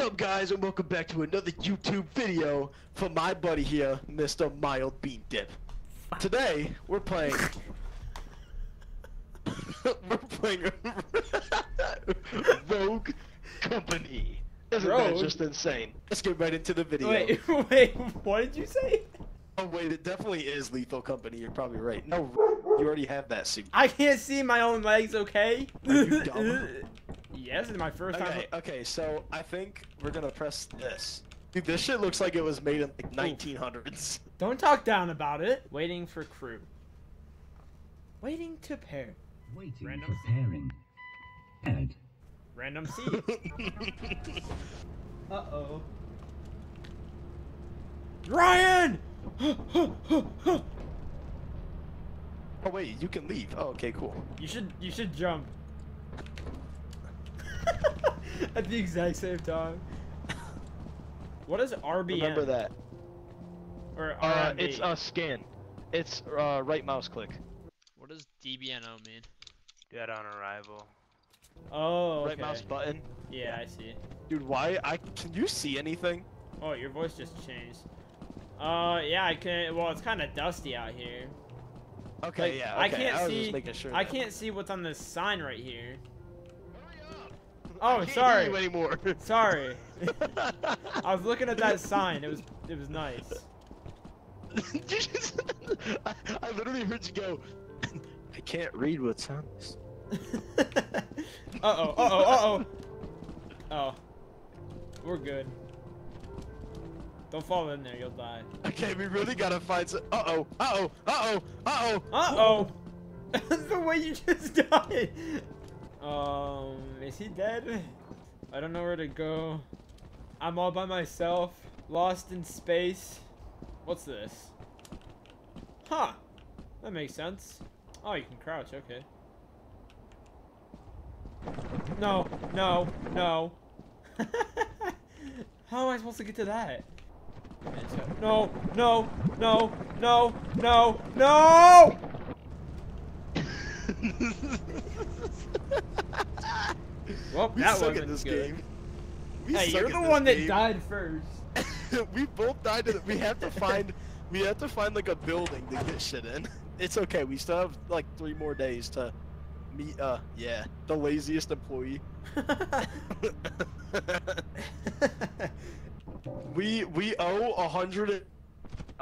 What's up, guys, and welcome back to another YouTube video from my buddy here, Mr. Mild Bean Dip. Today, we're playing. we're playing Rogue Company. Isn't Rogue? that just insane? Let's get right into the video. Wait, wait, what did you say? Oh wait, it definitely is Lethal Company. You're probably right. No, you already have that suit. I can't see my own legs, okay? Are you dumb? yes, it's my first Okay, time. okay, so I think we're gonna press this. Dude, this shit looks like it was made in like 1900s. Don't talk down about it. Waiting for crew. Waiting to pair. Waiting Random. for pairing. Add. Random seed. Uh-oh. Ryan! oh wait, you can leave. Oh, okay, cool. you should you should jump. At the exact same time. What is RBN? Remember that. Or Uh, it's a scan. It's uh, right mouse click. What does DBNO mean? Dead on arrival. Oh, okay. Right mouse button. Yeah, I see. Dude, why? I can you see anything? Oh, your voice just changed. Uh, yeah, I can. Well, it's kind of dusty out here. Okay, Like, yeah. I can't I was see. Just making sure I that- can't see what's on this sign right here. Oh, sorry. Anymore. Sorry. I was looking at that sign. It was it was nice. I, I literally heard you go. I can't read what's on this. uh oh. Uh oh. Uh oh. Oh. We're good. Don't fall in there. You'll die. Okay, we really gotta find some. Uh oh. Uh oh. Uh oh. Uh oh. Uh oh. the way you just died. Um, is he dead? I don't know where to go. I'm all by myself, lost in space. What's this? Huh. That makes sense. Oh, you can crouch. Okay. No, no, no. How am I supposed to get to that? No, no, no, no, no, no! Well, we that suck wasn't at this good. game. We Hey, you're the one that died first. we both died. To the, we have to find. We have to find like a building to get shit in. It's okay. We still have like three more days to meet. Uh, yeah, the laziest employee. we we owe a hundred.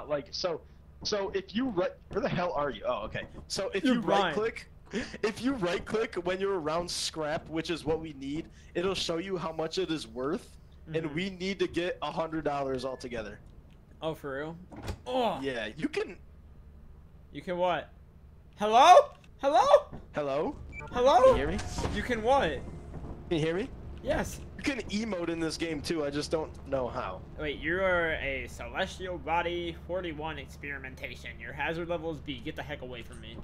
Like so, so if you right, where the hell are you? Oh, okay. So if you right click, if you right click when you're around scrap, which is what we need, it'll show you how much it is worth, and Mhm. we need to get a hundred dollars altogether. oh, for real? Oh, Yeah, you can. you can what? Hello? Hello? Hello? Hello? Can you hear me? You can what? Can you hear me? Yes. You can emote in this game too. I just don't know how. Wait, you are a celestial body 41 experimentation. Your hazard level is B. Get the heck away from me.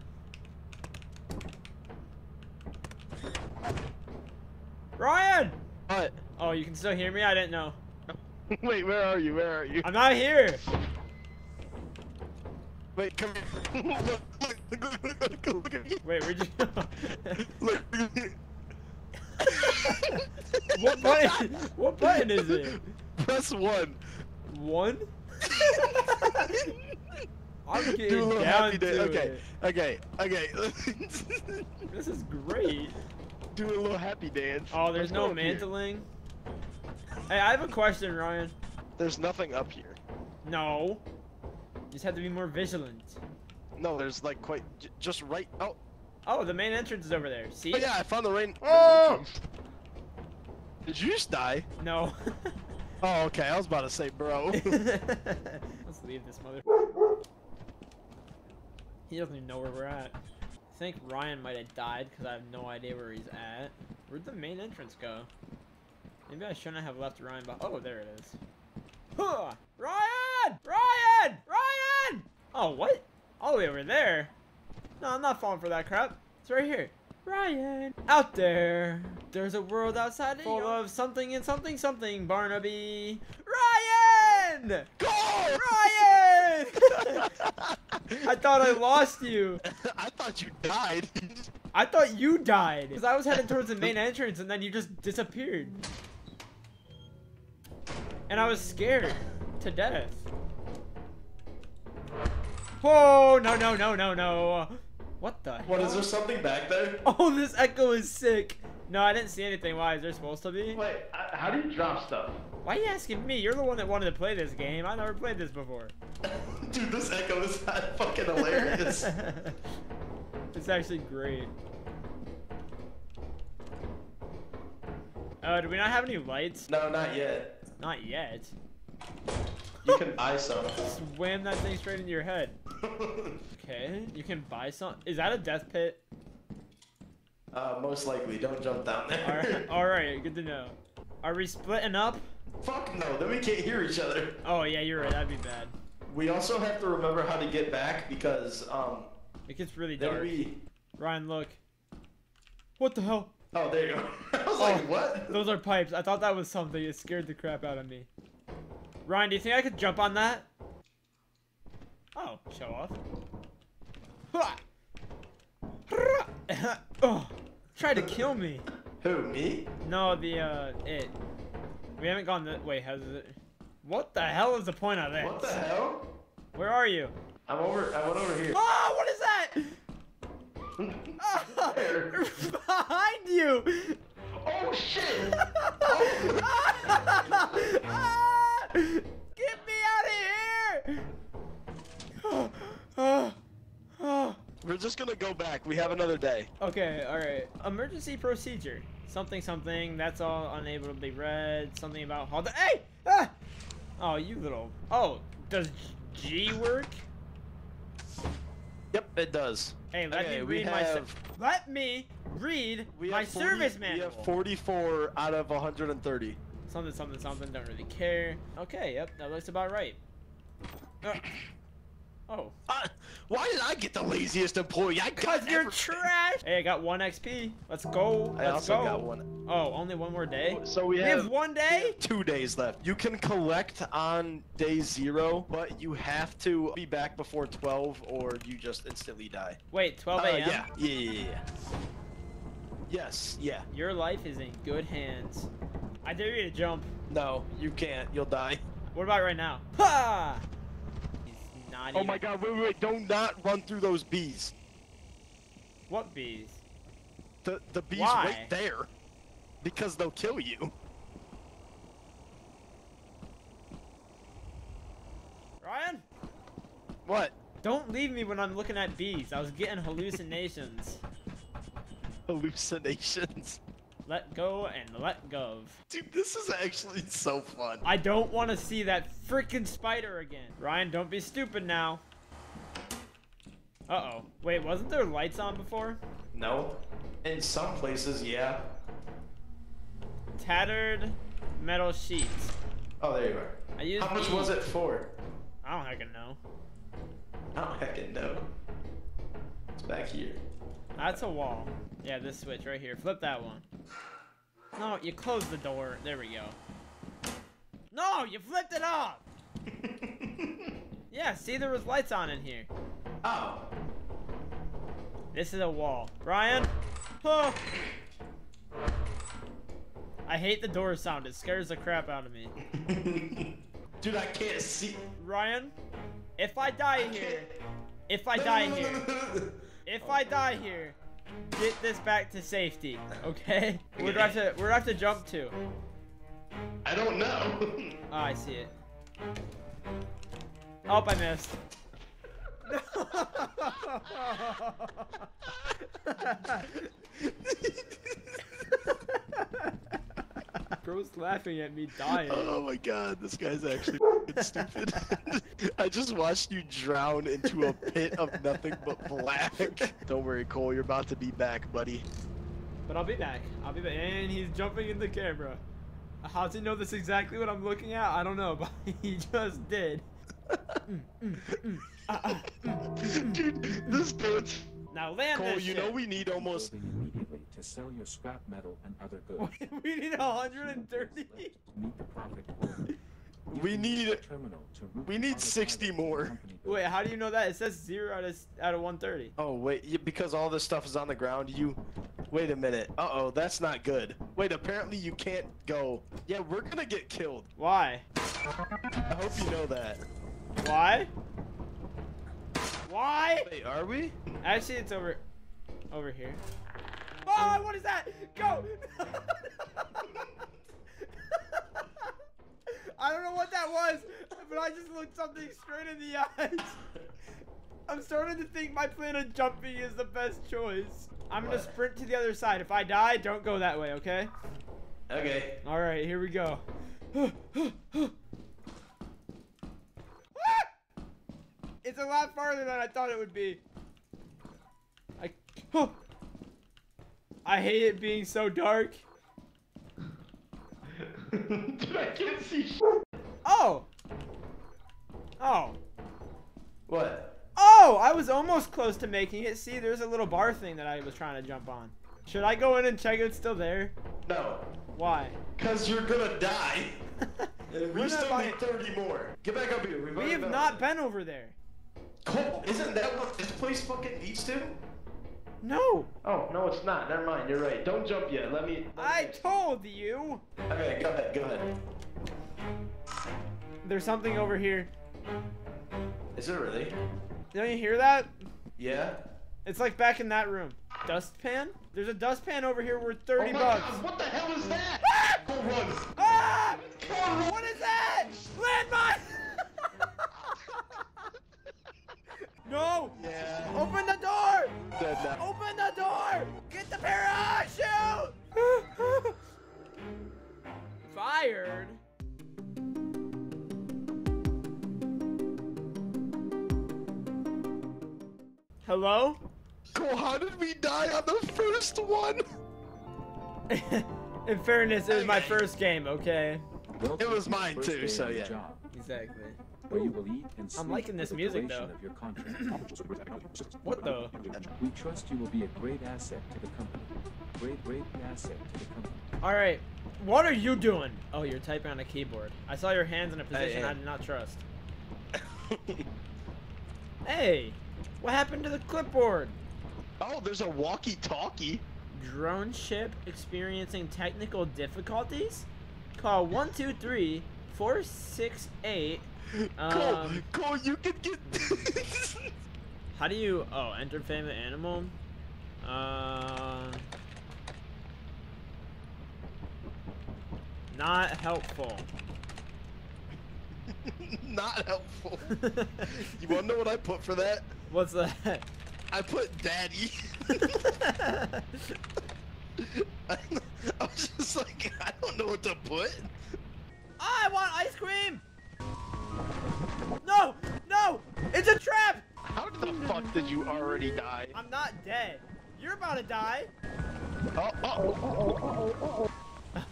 Ryan! What? Oh, you can still hear me? I didn't know. Wait, where are you? Where are you? I'm not here. Wait, come here. look, look, look, look, at me. Wait, where'd you Look, look. What button? What button is it? Press one. One? I'm getting Do a little down happy day. to Okay, it. okay, okay. This is great. Do a little happy dance. Oh, there's Let's no go here. mantling. Hey, I have a question, Ryan. There's nothing up here. No. You just have to be more vigilant. No, there's like quite j- just right. Oh, Oh, the main entrance is over there. See? oh yeah, I found the rain. Oh! Did you just die? No. Oh, okay. I was about to say, bro. Let's leave this mother. He doesn't even know where we're at. I think Ryan might have died because I have no idea where he's at. Where'd the main entrance go? Maybe I shouldn't have left Ryan but Oh, there it is. Huh! Ryan! Ryan! Ryan! Oh, what? All the way over there? No, I'm not falling for that crap. It's right here. Ryan! Out there! There's a world outside full of something and something something, Barnaby. Ryan! Go! Ryan! I thought I lost you. I thought you died. I thought you died. Because I was heading towards the main entrance and then you just disappeared. And I was scared to death. Whoa, no, no, no, no, no. What the What hell? is there something back there? Oh, this echo is sick. No, I didn't see anything. Why is there supposed to be? Wait, how do you drop stuff? Why are you asking me? You're the one that wanted to play this game. I never played this before. Dude, this echo is fucking hilarious. it's actually great. Uh, do we not have any lights? no, not yet. Not yet. You can buy some. Swim that thing straight into your head. Okay, you can buy some. Is that a death pit? Uh, most likely, don't jump down there. Alright, alright, good to know. Are we splitting up? Fuck no, then we can't hear each other. Oh yeah, you're right, that'd be bad. We also have to remember how to get back because, um, It gets really dark. we. Ryan, look. What the hell? Oh, there you go. I was Oh, like, what? Those are pipes. I thought that was something. It scared the crap out of me. Ryan, do you think I could jump on that? Oh, show off. Oh, tried to kill me. Who, me? No, the, uh, it. We haven't gone the- wait, has it? What the hell is the point of this? What the hell? Where are you? I'm over, I went over here. Oh, what is that? Ah, Where? behind you! Oh shit! Ah! Get me out of here! We're just gonna go back. We have another day. Okay, alright. Emergency procedure. Something, something. That's all unable to be read. Something about how the. Hey! Ah! Oh, you little. Oh, does G work? Yep, it does. Hey, let Okay, me we read my. have- Let me read We my have 40 service We have 44 out of 130. Something, something, something. Don't really care. Okay, yep, that looks about right. Uh, oh, Uh, why did I get the laziest employee? I cause got you're trash. Hey, I got one XP. Let's go. I Let's also go. got one. Oh, only one more day. So we We have, have one day. two days left. You can collect on day zero, but you have to be back before 12 or you just instantly die. Wait, 12 Uh, a.m. yeah, yeah, yeah, yeah. Yes, yeah. Your life is in good hands. I dare you to jump. No, you can't. You'll die. What about right now? Ha! Not Oh even- my god, wait, wait, wait. Do not run through those bees. What bees? The, the bees Why? right there. Because they'll kill you. Ryan, What? don't leave me when I'm looking at bees. I was getting hallucinations. Hallucinations. Let go and let go. Dude, this is actually so fun. I don't want to see that freaking spider again. Ryan, don't be stupid now. Uh-oh. Wait, wasn't there lights on before? No. In some places, yeah. Tattered metal sheets. Oh, there you are. I used How much was it for? I don't heckin' know. I don't heckin' know. It's back here. That's a wall. Yeah, this switch right here. Flip that one. No, you closed the door. There we go. No, you flipped it off! Yeah, see there was lights on in here. oh. This is a wall. Ryan? Oh. I hate the door sound. It scares the crap out of me. Dude, I can't see. Ryan? If I die here, if I die here, if I die here, get this back to safety, okay? Where do I have to, where do I have to jump to? I don't know. Oh, I see it. Oh, I missed. Bro's laughing at me dying. oh my god, this guy's actually stupid. I just watched you drown into a pit of nothing but black. Don't worry, Cole, you're about to be back, buddy. But I'll be back. I'll be back. And he's jumping in the camera. How's he know this exactly what I'm looking at? I don't know, but he just did. Dude, this bitch. Now land Cole, you shit. know we need almost. Building immediately to sell your scrap metal and other goods. we need 130. Meet the profit We need use terminal to we need 60 more. Wait, how do you know that? It says zero out of out of 130. Oh wait, because all this stuff is on the ground. You, Wait a minute. Uh oh, that's not good. Wait, apparently you can't go. Yeah, we're gonna get killed. Why? I hope you know that. Why? Why? Wait, are we? Actually, it's over, over here. Oh, what is that? Go! I don't know what that was, but I just looked something straight in the eyes. I'm starting to think my plan of jumping is the best choice. I'm gonna sprint to the other side. If I die, don't go that way, okay? Okay. All right, here we go. it's a lot farther than I thought it would be. I, I hate it being so dark. Dude, I can't see shit. Oh. Oh. What? Oh, I was almost close to making it. See, there's a little bar thing that I was trying to jump on. Should I go in and check it's still there? No. Why? Cause you're gonna die. We're we still need 30 more. Get back up here. We've we have not been over there. there. Cole, isn't that what this place fucking needs to? No. Oh, no, it's not. Never mind. You're right. Don't jump yet. Let me. let I me- told you. Okay, go ahead. Go ahead. There's something over here. Is it really? Don't you hear that? Yeah. It's like back in that room. Dustpan? There's a dustpan over here worth 30 oh my bucks. God, what the hell is that? Ah! Go run. Ah! What is that? Landmine! No! Yeah. Open the door! Dead now. Open the door! Get the parachute! Fired? Hello? Cole, how did we die on the first one? In fairness, it was my first game, okay? It was mine too, so yeah. Exactly. Where you will eat and sleep liking this the music, though. of your contract. What the? We trust you will be a great asset to the company. Great, great asset to the company. Alright, what are you doing? Oh, you're typing on a keyboard. I saw your hands in a position I am. did not trust. Hey, what happened to the clipboard? oh, there's a walkie-talkie. Drone ship experiencing technical difficulties? Call 123 468. Cole, Um, Cole, you can get. how do you. Oh, enter favorite animal? Uh. Not helpful. Not helpful. You wanna know what I put for that? What's that? I put daddy. I, I was just like, I don't know what to put. I want ice cream! No! No! It's a trap! How the fuck did you already die? I'm not dead. You're about to die. Oh,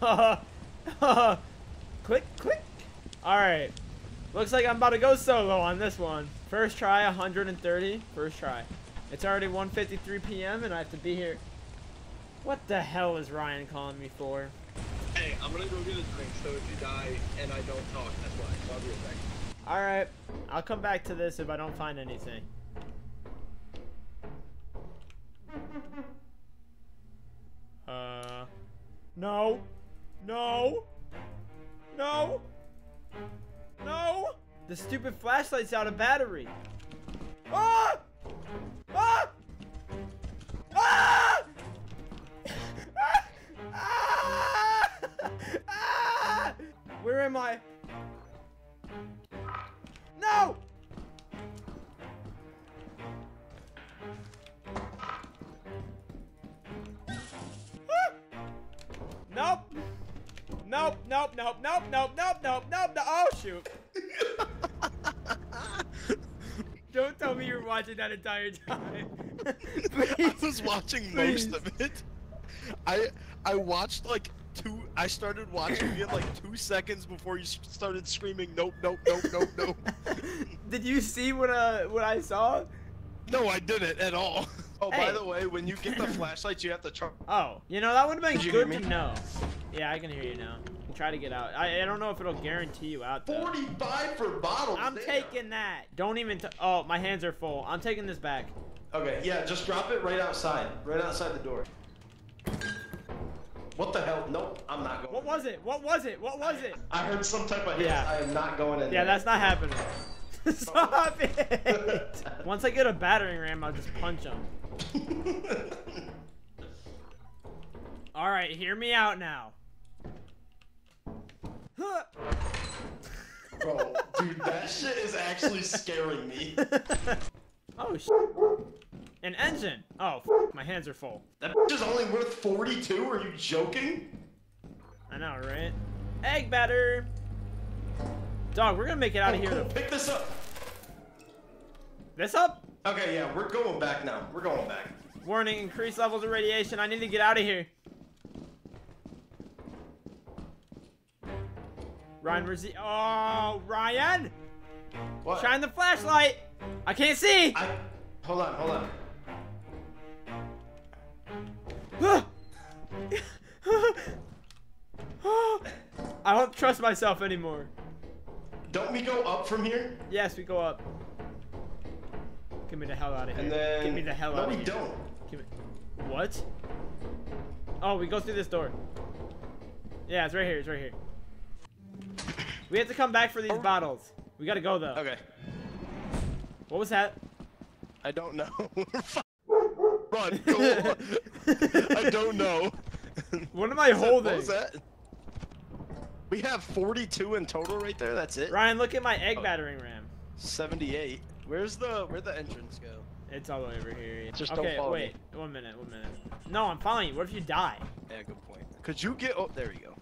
oh. click, click. Alright. Looks like I'm about to go solo on this one. First try, 130. First try. It's already 1.53 p.m. and I have to be here. What the hell is Ryan calling me for? Hey, I'm gonna go get a drink, so if you die and I don't talk, that's why. So I'll be right back. Alright. I'll come back to this if I don't find anything. Uh. No. No. No. No. The stupid flashlight's out of battery. Ah! Ah! Where am I? No! Nope. Nope, nope, nope, nope, nope, nope, nope, nope, no. Oh, shoot. Don't tell me you're watching that entire time. I was watching Please. most of it. I I watched like two. I started watching it like two seconds before you started screaming, "Nope, nope, nope, nope, nope." Did you see what uh what I saw? no, I didn't at all. Oh, by the way, when you get the flashlight, you have to charge. Oh, you know that would have been Did good to know. Yeah, I can hear you now. Try to get out. I, I don't know if it'll guarantee you out though. Forty-five for bottles. I'm damn. taking that. Don't even. T- oh, my hands are full. I'm taking this back. Okay, yeah, just drop it right outside, right outside the door. What the hell? Nope, I'm not going. What was it? What was it? What was it? I heard some type of hit. Yeah. I am not going in Yeah, there. that's not happening. Stop it! Once I get a battering ram, I'll just punch him. All right, hear me out now. Bro, dude, that shit is actually scaring me. oh sh! An engine. Oh, f my hands are full. That is only worth 42? Are you joking? I know, right? Egg batter. Dog, we're gonna make it out of oh, here. Cool, Pick this up. This up? Okay, yeah, we're going back now. We're going back. Warning: increased levels of radiation. I need to get out of here. Ryan, where's the? Oh, Ryan! What? Shine the flashlight. I can't see. I. Hold on, hold on. I don't trust myself anymore. Don't we go up from here? Yes, we go up. Get me the hell out of here. And then. Get me the hell no, out of here. No, we don't. Give me... What? Oh, we go through this door. Yeah, it's right here. It's right here. We have to come back for these bottles. We gotta go though. Okay. What was that? I don't know. Run, go. I don't know. What am I holding? What was that? We have 42 in total right there. That's it. Ryan, look at my egg Oh. battering ram. 78. Where's the where'd the entrance go? It's all the way over here. Just don't okay, follow wait. One minute. One minute. No, I'm following you. What if you die? Yeah, good point. Could you get? Oh, there you go.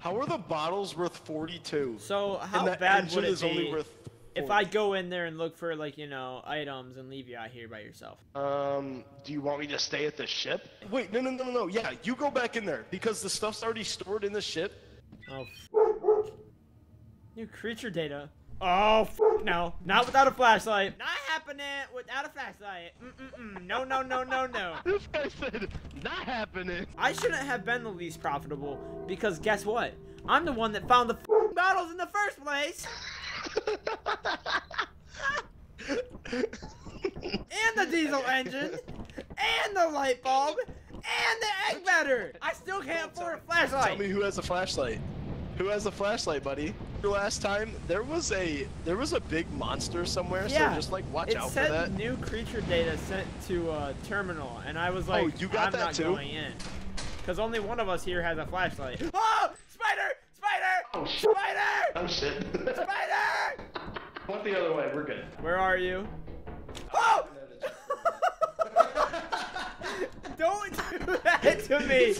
How are the bottles worth 42? So how and the bad engine would it is only be worth. If I go in there and look for like you know items and leave you out here by yourself? Um, do you want me to stay at the ship? Wait, no, no, no, no, no. Yeah, you go back in there because the stuff's already stored in the ship. Oh. F- New creature data. Oh f- no! Not without a flashlight. Not happening without a flashlight. Mm-mm-mm. No, no, no, no, no. This guy said, not happening. I shouldn't have been the least profitable because guess what? I'm the one that found the f- bottles in the first place, and the diesel engine, and the light bulb, and the egg batter. I still can't afford a flashlight. Tell me who has a flashlight. Who has a flashlight, buddy? Last time there was a there was a big monster somewhere, Yeah, so just like watch it out for said that. new creature data sent to uh, terminal, and I was like, Oh, you got I'm that not too? going in, because only one of us here has a flashlight. Oh, spider! Spider! Oh, shit. Spider! Oh shit. Spider! Went the other way. We're good. Where are you? Oh! Don't do that to me!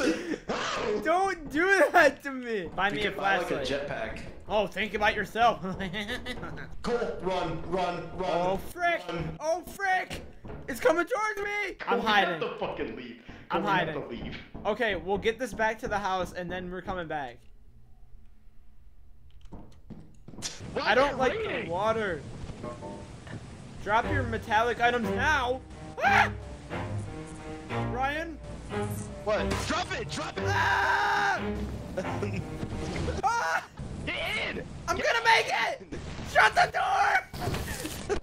Don't do that to me! Find We me a could buy like a flashlight. jetpack. oh, think about yourself. Cole, run, run, run. oh frick! Run. Oh frick! It's coming towards me! I'm Cole, hiding. We have to fucking leave. I'm hiding. Have to leave. Okay, we'll get this back to the house and then we're coming back. Why I don't like raining? the water. Drop your metallic items now. Ah! Ryan? What? Drop it! Drop it! Ah! Ah! Get in! I'm gonna make it! Shut the door!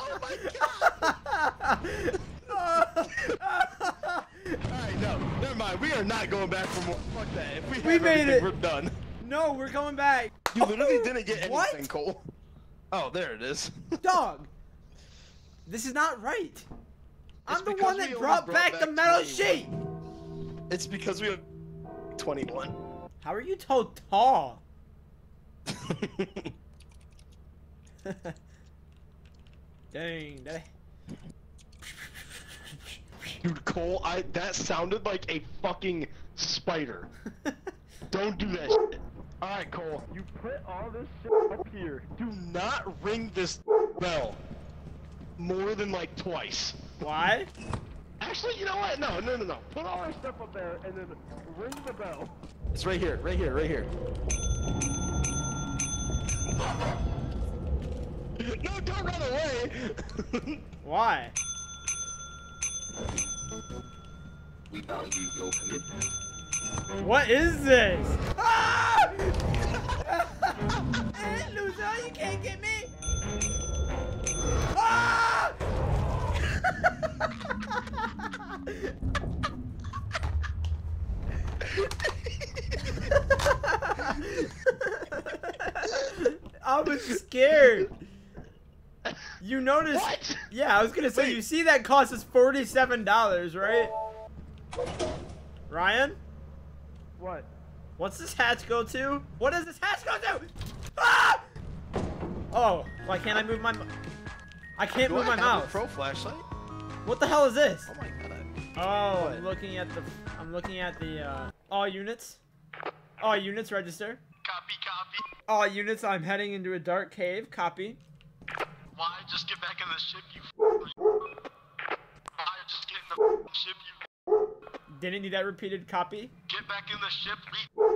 Oh my god! Alright, no, never mind. We are not going back for more. Fuck that. If we, We have made it. We're done. No, we're coming back. You literally oh, didn't get anything, What? Cole. Oh, there it is. Dog. This is not right. I'm the one that brought, brought back, the metal 21. sheet. it's because we have 21. How are you so tall? Dang, that Dude, Cole, I that sounded like a fucking spider. Don't do that shit. Alright, Cole. You put all this shit up here. Do not ring this bell more than like twice. Why? Actually, you know what? No, no, no, no. Put all our stuff up there and then ring the bell. It's right here, right here, right here. no, don't run away! Why? We value your commitment. What is this? Ah! Loser, you can't get me! Ah! I was scared. You noticed? What? Yeah, I was gonna say Wait. you see that cost us forty-seven dollars, right? Ryan. What? what's this hatch go to? What does this hatch go to? Ah! Oh, why can't I move my? I can't Do move I my have a mouse. pro flashlight? What the hell is this? Oh my god. Oh, What? I'm looking at the. I'm looking at the. Uh, all units. All units register. Copy, copy. All units. I'm heading into a dark cave. Copy. Why? Just get back in the ship, you. Why? Just get in the ship, you. Didn't need that repeated. Copy. Get back in the ship.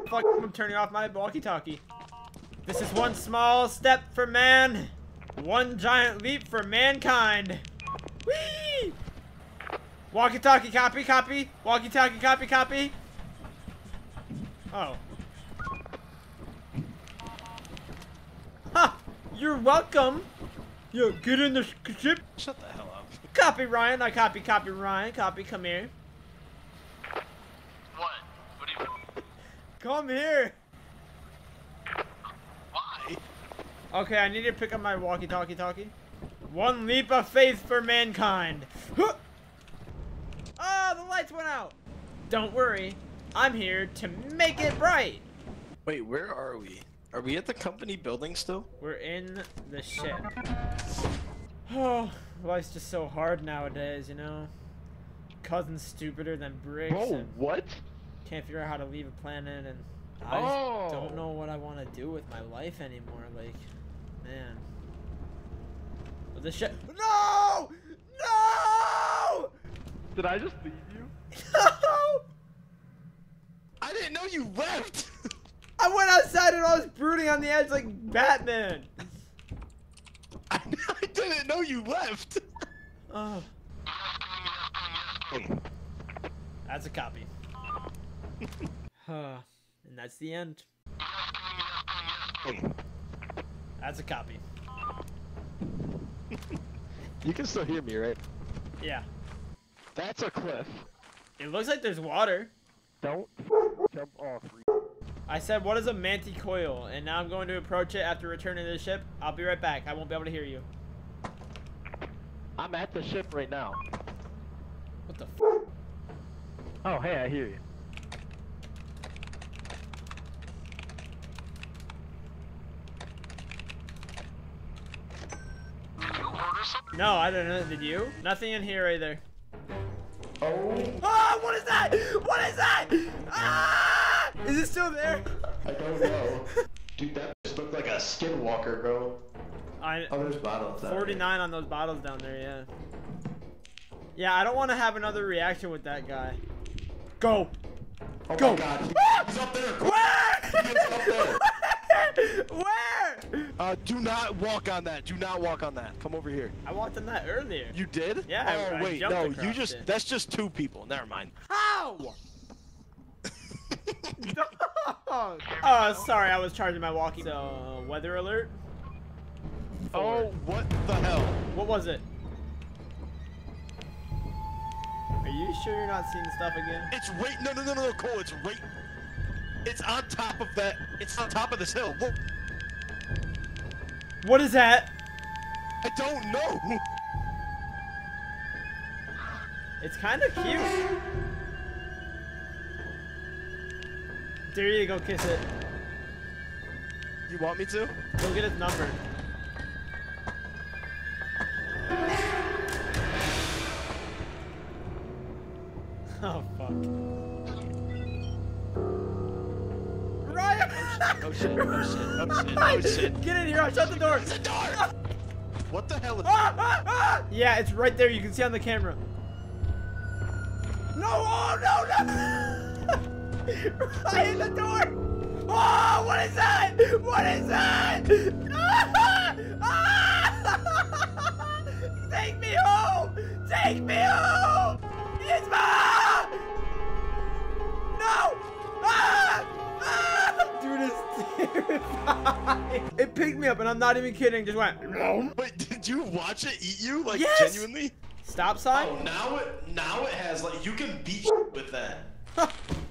Fuck, I'm turning off my walkie-talkie. This is one small step for man, one giant leap for mankind. Whee! Walkie-talkie, copy, copy. Walkie-talkie, copy, copy. Oh. Ha! You're welcome. Yo, get in the ship. Shut the hell up. Copy, Ryan. I copy, copy, Ryan. Copy, come here. What? What do you. Come here. Why? Okay, I need to pick up my walkie-talkie talkie. One leap of faith for mankind. Huh! Oh, the lights went out. Don't worry, I'm here to make it bright. Wait, where are we? Are we at the company building still? We're in the ship. Oh, life's just so hard nowadays, you know. Cousin's stupider than bricks. and what? Can't figure out how to leave a planet, and I Oh. don't know what I want to do with my life anymore. Like, man. But the ship. No! No! Did I just leave you? No! I didn't know you left. I went outside and I was brooding on the edge like Batman. I, I didn't know you left. Oh, that's a copy. Huh. and that's the end. That's a copy. You can still hear me, right? Yeah. That's a cliff. It looks like there's water. Don't jump off. I said, what is a manticoil? And now I'm going to approach it after returning to the ship. I'll be right back. I won't be able to hear you. I'm at the ship right now. What the f- Oh, hey, I hear you. No, I don't know. Did you? Nothing in here either. Oh, Ah, what is that? What is that? Ah! Is it still there? I don't know. Dude, that just looked like a skinwalker, bro. I, Oh, there's bottles. down there. 49 on those bottles down there, yeah. Yeah, I don't want to have another reaction with that guy. Go! Oh Go. god. He's up there. Where? There. Where? Uh, do not walk on that. Do not walk on that. Come over here. I walked on that earlier. You did? Yeah, Oh I wait, jumped no. You just. it. That's just two people. Never mind. How? oh, sorry, I was charging my walkie. So, weather alert? oh, what the hell? What was it? Are you sure you're not seeing stuff again? It's right. No, no, no, no, no, Cole. It's right. It's on top of that. It's on top of this hill. Look. What is that? I don't know. It's kind of cute. There you go, kiss it. You want me to? Go get his number. Oh fuck. Oh shit! Oh shit! Oh shit! Oh shit! Get in here! I'll shut the door! The door. What the hell is? Ah, ah, ah! Yeah, it's right there. You can see on the camera. No! Oh no! No! Ryan, the door! Oh! What is that? What is that? Ah! Ah! Take me home! Take me home! It's my No! Ah! Ah! Terrifying. It picked me up, and I'm not even kidding. Just went. Wait, did you watch it eat you? Like Yes! genuinely? Stop sign. Oh, now it now it has like you can beat with that.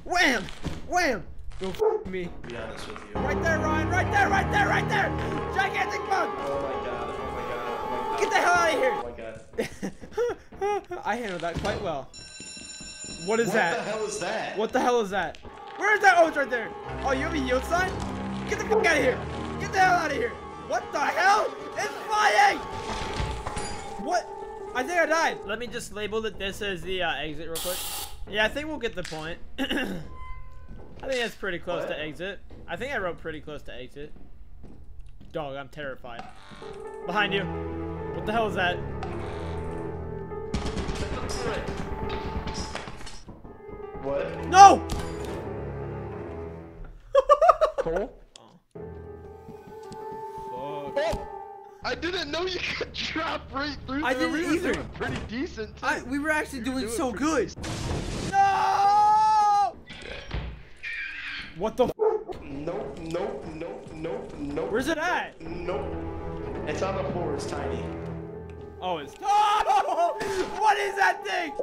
Wham! Wham! Go f me. Be honest with you. Right there, Ryan. Right there. Right there. Right there. Gigantic bug. Oh my god. Oh my god. Oh my god. Get the hell out of here. Oh my god. I handled that quite well. What is what that? What the hell is that? What the hell is that? Where is that? Oh, it's right there. Oh, you have a yield sign? Get the fuck out of here. Get the hell out of here. What the hell? It's flying! What? I think I died. Let me just label that this as the uh, exit real quick. Yeah, I think we'll get the point. I think that's pretty close What? to exit. I think I wrote pretty close to exit. Dog, I'm terrified. Behind you. What the hell is that? What? No! Cole? Fuck. Oh! I didn't know you could drop right through I there. didn't we were either. doing pretty decent too. I, we were actually We were doing so good. decent. No! What the? Nope, nope, nope, nope, nope. Where's it at? Nope. It's on the floor, it's tiny. Oh, it's. Oh! What is that thing?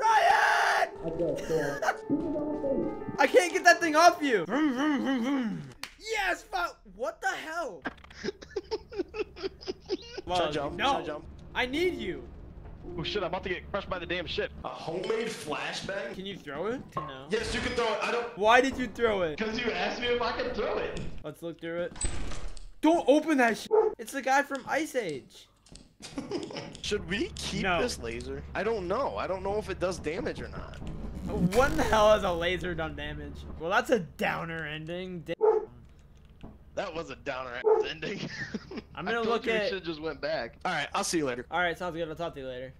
Ryan! I can't get that thing off you. Vroom, vroom, vroom, vroom. Yes, fuck. What the hell? Well, Should I jump? no. Should I jump? I need you. Oh shit, I'm about to get crushed by the damn ship. A homemade flashbang? Can you throw it? No. Yes, you can throw it. I don't. Why did you throw it? Because you asked me if I could throw it. Let's look through it. Don't open that shit. It's the guy from Ice Age. Should we keep No. this laser? I don't know. I don't know if it does damage or not. What in the hell has a laser done damage? Well, that's a downer ending. Da- That was a downer ending. I'm gonna told look you at- should've just went back. All right, I'll see you later. All right, sounds good. I'll talk to you later.